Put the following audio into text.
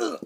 Ugh.